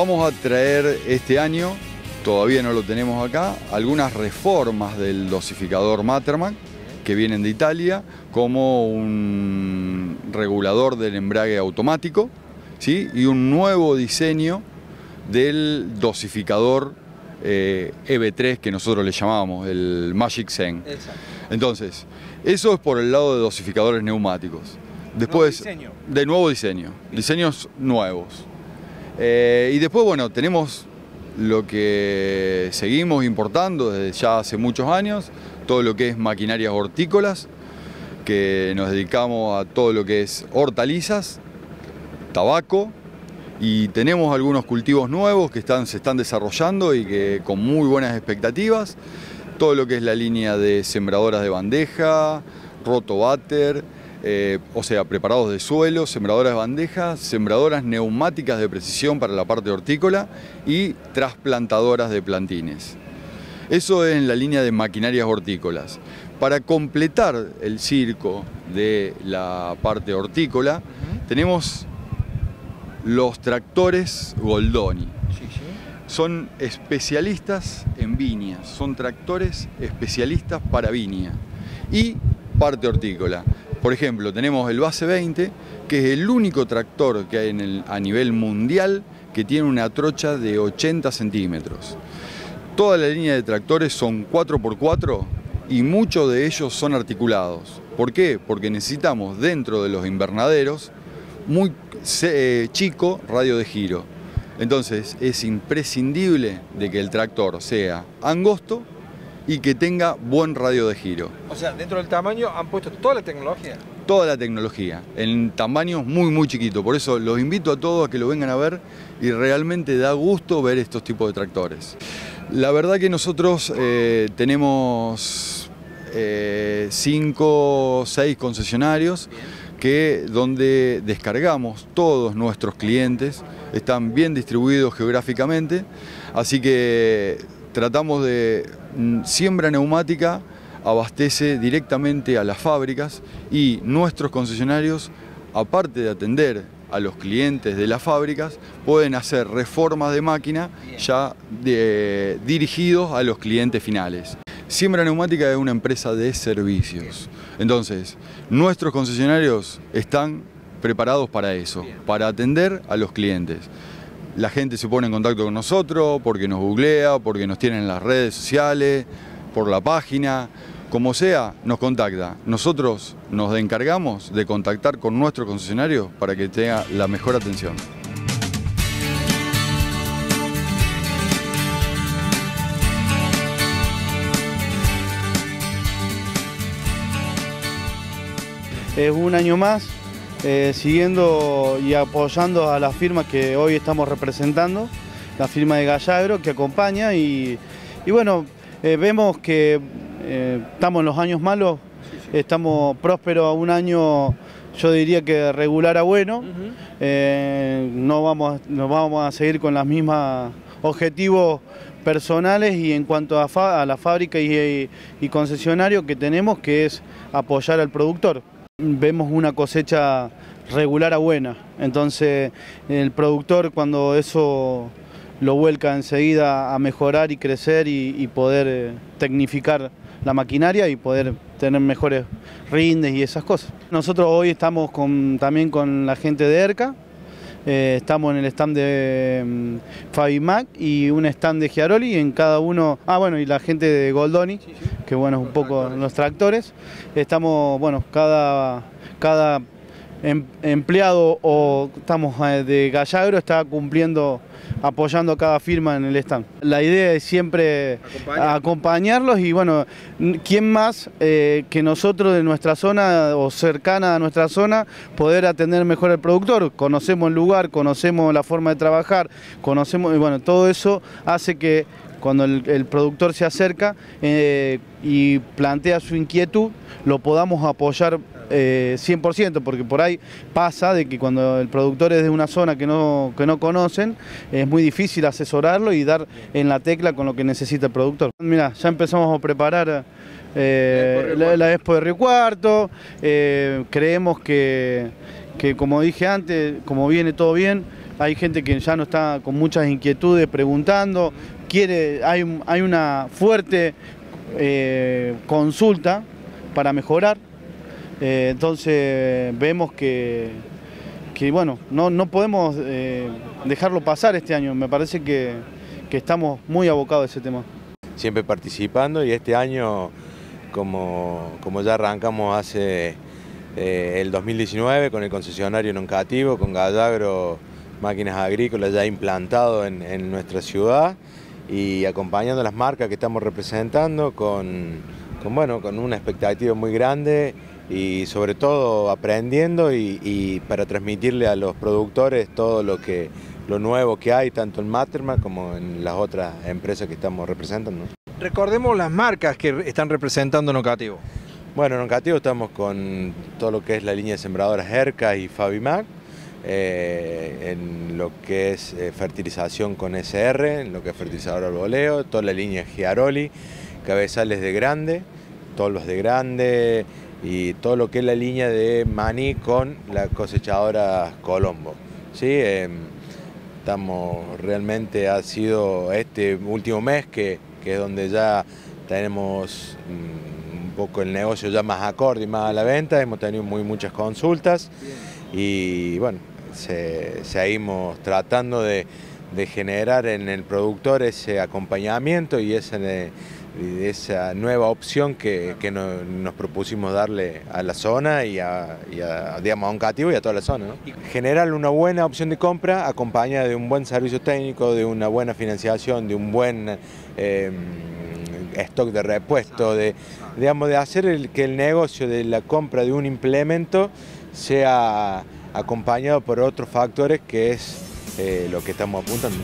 vamos a traer este año, todavía no lo tenemos acá, algunas reformas del dosificador Materman que vienen de Italia, como un regulador del embrague automático ¿sí? y un nuevo diseño del dosificador eh, EB3 que nosotros le llamamos, el Magic Zen. Entonces, eso es por el lado de dosificadores neumáticos. Después, de nuevo diseño, diseños nuevos. Eh, y después, bueno, tenemos lo que seguimos importando desde ya hace muchos años, todo lo que es maquinarias hortícolas, que nos dedicamos a todo lo que es hortalizas, tabaco, y tenemos algunos cultivos nuevos que están, se están desarrollando y que con muy buenas expectativas, todo lo que es la línea de sembradoras de bandeja, rotobater, eh, o sea, preparados de suelo, sembradoras de bandeja, sembradoras neumáticas de precisión para la parte hortícola y trasplantadoras de plantines. Eso es en la línea de maquinarias hortícolas. Para completar el circo de la parte hortícola, tenemos los tractores Goldoni. Son especialistas en viñas, son tractores especialistas para viña y parte hortícola. Por ejemplo, tenemos el Base 20, que es el único tractor que hay a nivel mundial que tiene una trocha de 80 centímetros. Toda la línea de tractores son 4x4 y muchos de ellos son articulados. ¿Por qué? Porque necesitamos dentro de los invernaderos muy eh, chico radio de giro. Entonces es imprescindible de que el tractor sea angosto y que tenga buen radio de giro. O sea, dentro del tamaño han puesto toda la tecnología. Toda la tecnología, en tamaños muy muy chiquito. Por eso los invito a todos a que lo vengan a ver y realmente da gusto ver estos tipos de tractores. La verdad que nosotros eh, tenemos eh, cinco o seis concesionarios que donde descargamos todos nuestros clientes, están bien distribuidos geográficamente, así que tratamos de siembra neumática abastece directamente a las fábricas y nuestros concesionarios, aparte de atender a los clientes de las fábricas, pueden hacer reformas de máquina ya dirigidos a los clientes finales. Siembra Neumática es una empresa de servicios. Entonces, nuestros concesionarios están preparados para eso, para atender a los clientes la gente se pone en contacto con nosotros porque nos googlea, porque nos tienen en las redes sociales, por la página, como sea, nos contacta. Nosotros nos encargamos de contactar con nuestro concesionario para que tenga la mejor atención. Es un año más eh, siguiendo y apoyando a las firmas que hoy estamos representando, la firma de Gallagro que acompaña y, bueno, eh, vemos que eh, estamos en los años malos, estamos prósperos a un año, yo diría que regular a bueno, no, vamos, vamos a seguir con las mismas objetivos personales y en cuanto a, la fábrica y, y concesionario que tenemos, que es apoyar al productor vemos una cosecha regular a buena. Entonces el productor cuando eso lo vuelca enseguida a mejorar y crecer y, poder eh, tecnificar la maquinaria y poder tener mejores rindes y esas cosas. Nosotros hoy estamos también con la gente de ERCA, eh, estamos en el stand de um, Fabimac y un stand de Giaroli, en cada uno, ah bueno, y la gente de Goldoni, que bueno, es un poco los tractores. Estamos, bueno, cada, cada empleado o estamos eh, de Gallagro está cumpliendo apoyando a cada firma en el stand. La idea es siempre acompañarlos y bueno, ¿quién más eh, que nosotros de nuestra zona o cercana a nuestra zona poder atender mejor al productor? Conocemos el lugar, conocemos la forma de trabajar, conocemos, y bueno, todo eso hace que cuando el, productor se acerca eh, y plantea su inquietud, lo podamos apoyar 100%, eh, porque por ahí pasa de que cuando el productor es de una zona que no, que no conocen, es muy difícil asesorarlo y dar en la tecla con lo que necesita el productor. Mira, ya empezamos a preparar eh, la, Expo de Río Cuarto, eh, creemos que, que, como dije antes, como viene todo bien, hay gente que ya no está con muchas inquietudes preguntando, hay, una fuerte eh, consulta para mejorar, eh, entonces vemos que, bueno, no, no podemos eh, dejarlo pasar este año, me parece que, estamos muy abocados a ese tema. Siempre participando y este año, como, como ya arrancamos hace el 2019 con el concesionario noncativo, con Gallagro Máquinas Agrícolas ya implantado en nuestra ciudad y acompañando las marcas que estamos representando con, con, bueno, con una expectativa muy grande y sobre todo aprendiendo y, para transmitirle a los productores todo lo que lo nuevo que hay tanto en Materman como en las otras empresas que estamos representando. Recordemos las marcas que están representando Nocativo. Bueno, en Nocativo estamos con todo lo que es la línea de sembradoras ERCA y Fabimac, eh, en lo que es eh, fertilización con SR, en lo que es fertilizador al voleo, toda la línea Giaroli, cabezales de grande, todos los de grande y todo lo que es la línea de maní con la cosechadora Colombo. ¿sí? Em, estamos, realmente ha sido este último mes que, es donde ya tenemos mm, un poco el negocio ya más acorde y más a la venta, hemos tenido muy muchas consultas y bueno, seguimos tratando de, generar en el productor ese acompañamiento y ese, esa nueva opción que, nos propusimos darle a la zona y a, digamos, a un cativo y a toda la zona. Generar una buena opción de compra acompañada de un buen servicio técnico, de una buena financiación, de un buen em, stock de repuesto, de, digamos, de hacer que el negocio de la compra de un implemento sea acompañado por otros factores que es eh, lo que estamos apuntando.